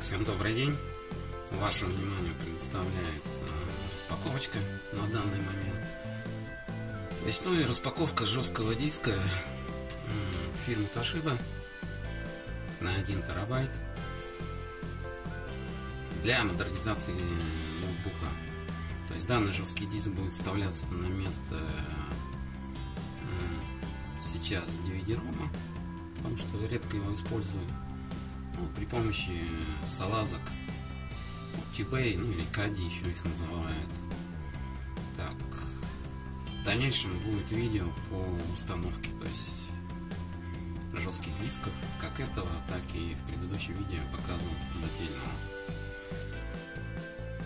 Всем добрый день. Вашему вниманию предоставляется распаковочка на данный момент. То ну и распаковка жесткого диска фирмы Toshiba на 1 терабайт для модернизации ноутбука. То есть данный жесткий диск будет вставляться на место сейчас DVD-рома, потому что редко его использую при помощи салазок OptiBay, ну или Кади еще их называют. Так, в дальнейшем будет видео по установке, то есть жестких дисков, как этого, так и в предыдущем видео показывал отдельного.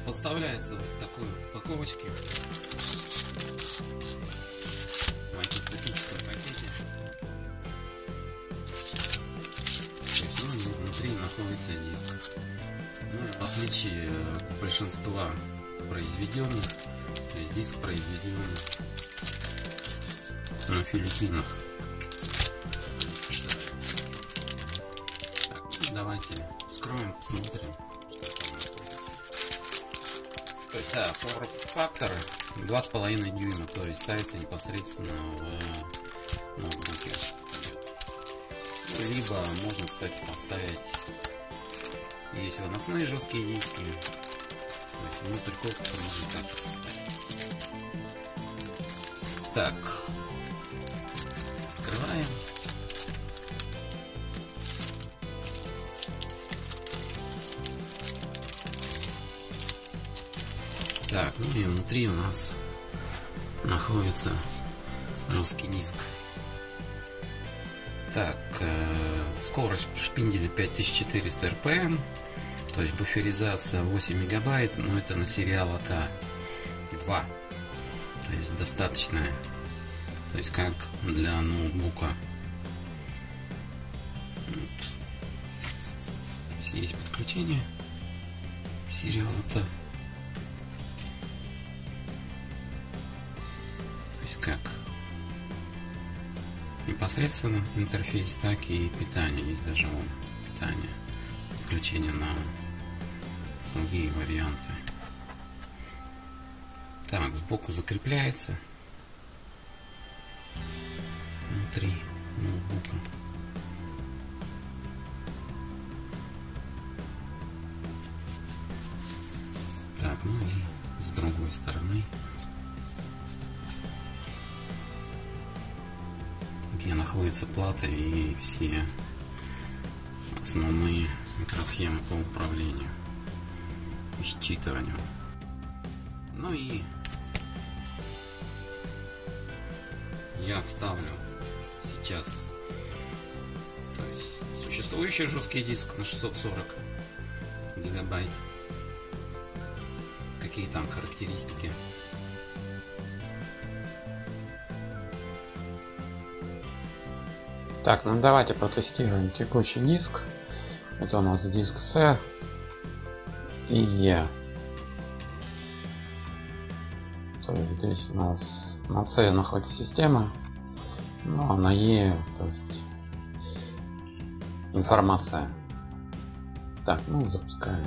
Подставляется в такой упаковочке в антистатическом пакете. Диск. Ну, в отличие от большинства произведенных, то есть диск произведен на Филиппинах. Так, ну, давайте вскроем, посмотрим, что там находится. То есть, да, фактор 2,5 дюйма, то есть ставится непосредственно в ноутбуке. Ну, либо можно, кстати, поставить есть выносные жесткие диски. То есть внутрь кофта можно так поставить. Так. Скрываем. Так, ну и внутри у нас находится жесткий диск. Так, э, скорость шпинделя 5400 RPM, то есть буферизация 8 мегабайт, но это на сериал АТА 2, то есть достаточная, то есть как для ноутбука. Вот. Есть подключение сериал непосредственно интерфейс, так и питание. Есть даже он, питание, подключение на другие варианты. Так, сбоку закрепляется внутри ноутбука. Так, ну и с другой стороны где находится плата и все основные микросхемы по управлению и считыванию. Ну и я вставлю сейчас то есть существующий жесткий диск на 640 гигабайт. Какие там характеристики? Так, ну давайте протестируем текущий диск. Это у нас диск C и E. То есть здесь у нас на C находится система, ну а на E, то есть информация. Так, ну запускаем.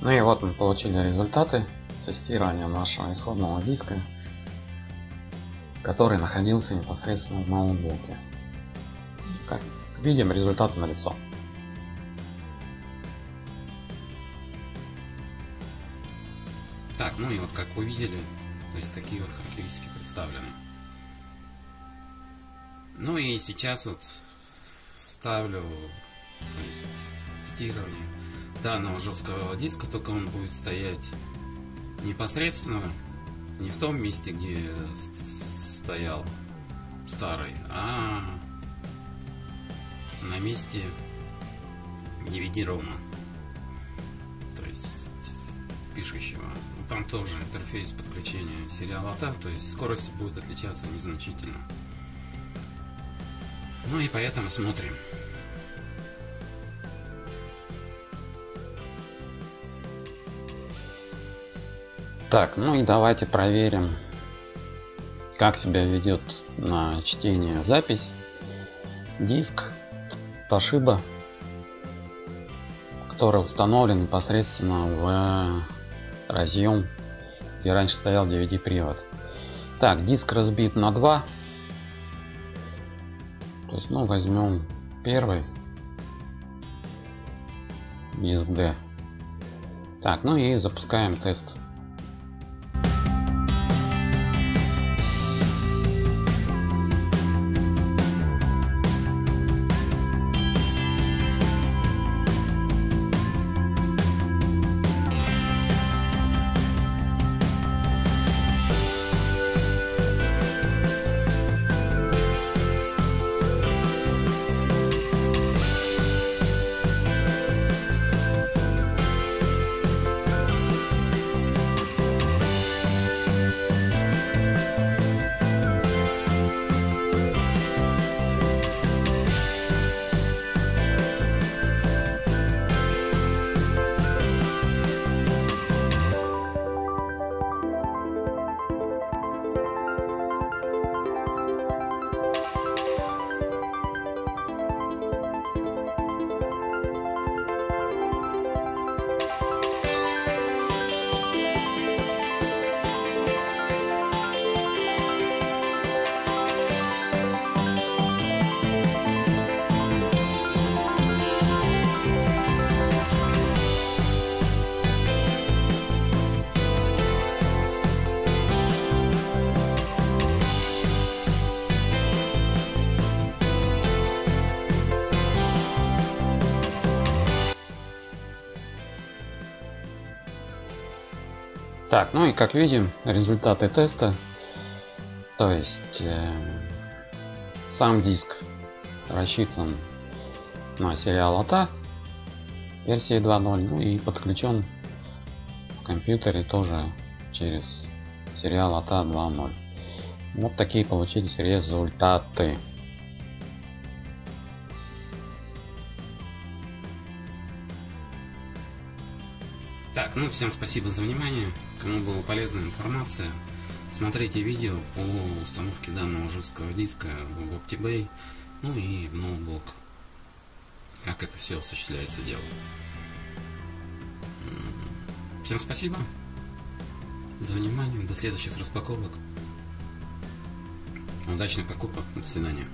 Ну и вот мы получили результаты тестирования нашего исходного диска, который находился непосредственно в ноутбуке. Как видим, результаты налицо. Так, ну и вот как вы видели, то есть такие вот характеристики представлены. Ну и сейчас вот ставлю то есть, тестирование данного жесткого диска, только он будет стоять непосредственно не в том месте, где стоял старый, а на месте DVD-рома, то есть пишущего. Ну, там тоже интерфейс подключения сериала TA, то есть скорость будет отличаться незначительно. Ну и поэтому смотрим. Так, ну и давайте проверим, как себя ведет на чтение запись диск Toshiba, который установлен непосредственно в разъем, где раньше стоял DVD привод. Так, диск разбит на два. То есть, ну, возьмем первый диск D. Так, ну и запускаем тест. Так, ну и как видим, результаты теста. То есть э, сам диск рассчитан на сериал ATA версии 2.0, ну и подключен в компьютере тоже через сериал ATA 2.0. Вот такие получились результаты. Так, ну всем спасибо за внимание. Кому была полезная информация, смотрите видео по установке данного жесткого диска в OptiBay, ну и в ноутбук. Как это все осуществляется дело. Всем спасибо за внимание. До следующих распаковок. Удачных покупок. До свидания.